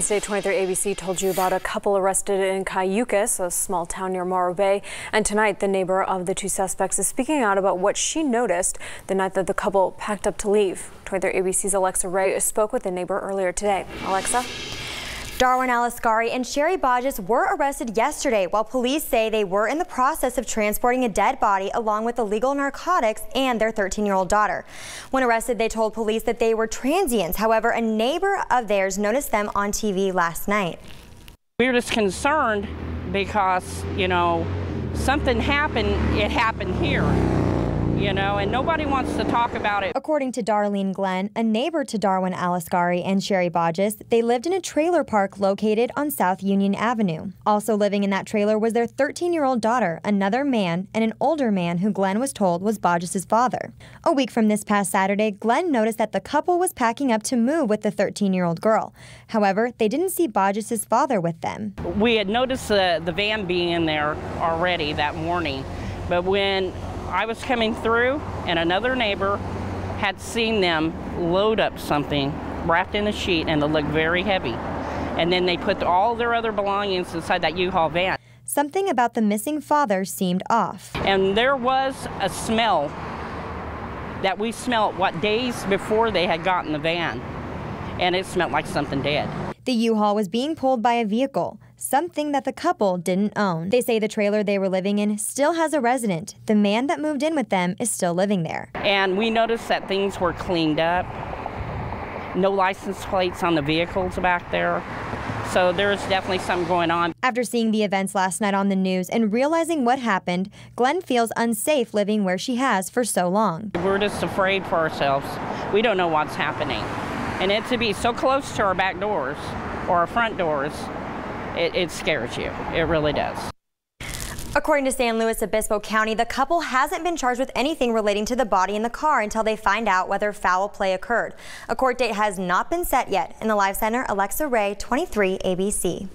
Wednesday 23 ABC told you about a couple arrested in Cayucos, a small town near Morro Bay. And tonight, the neighbor of the two suspects is speaking out about what she noticed the night that the couple packed up to leave. 23 ABC's Alexa Ray spoke with the neighbor earlier today. Alexa? Darwin Alaskari and Sherry Boggess were arrested yesterday while police say they were in the process of transporting a dead body along with illegal narcotics and their 13-year-old daughter. When arrested, they told police that they were transients. However, a neighbor of theirs noticed them on TV last night. We were just concerned because, you know, something happened, it happened here you know, and nobody wants to talk about it. According to Darlene Glenn, a neighbor to Darwin Alaskari and Sherry Boggess, they lived in a trailer park located on South Union Avenue. Also living in that trailer was their 13-year-old daughter, another man, and an older man who Glenn was told was Boggess' father. A week from this past Saturday, Glenn noticed that the couple was packing up to move with the 13-year-old girl. However, they didn't see Boggess' father with them. We had noticed uh, the van being in there already that morning, but when I was coming through and another neighbor had seen them load up something wrapped in a sheet and it looked very heavy. And then they put all their other belongings inside that U-Haul van. Something about the missing father seemed off. And there was a smell that we smelled, what, days before they had gotten the van. And it smelled like something dead. The U-Haul was being pulled by a vehicle, something that the couple didn't own. They say the trailer they were living in still has a resident. The man that moved in with them is still living there. And we noticed that things were cleaned up. No license plates on the vehicles back there. So there's definitely something going on. After seeing the events last night on the news and realizing what happened, Glenn feels unsafe living where she has for so long. We're just afraid for ourselves. We don't know what's happening. And it to be so close to our back doors or our front doors, it, it scares you. It really does. According to San Luis Obispo County, the couple hasn't been charged with anything relating to the body in the car until they find out whether foul play occurred. A court date has not been set yet. In the Live Center, Alexa Ray, 23 ABC.